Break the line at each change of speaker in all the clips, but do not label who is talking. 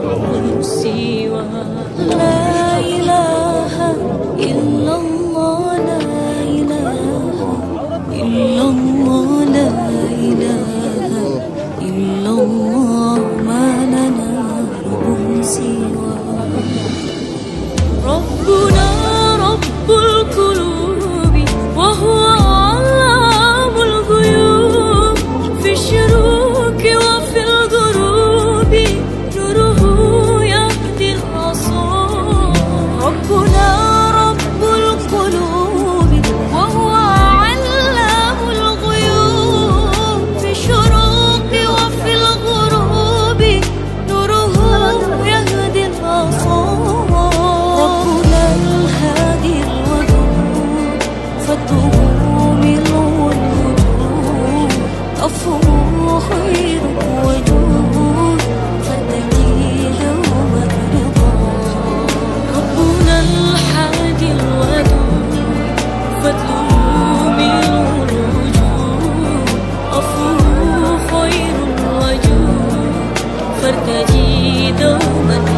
Oh. خدوه من الوجود خير وجود ربنا الحادي الودود خير وجود فارتجي دوما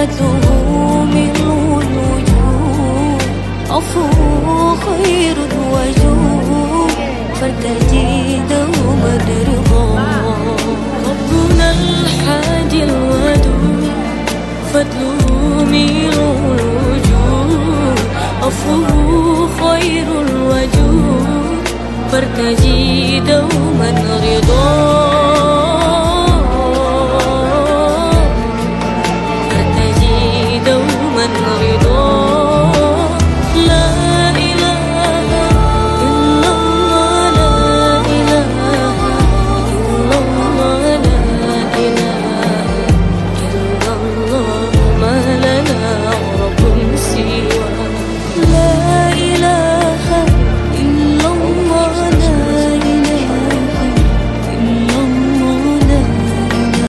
صفته منه الوجوه عفوه خير الوجوه دوما مدرغا ربنا الحاج الودود. فضله من الوجوه عفوه خير الوجوه فارتجي دوما رضاه.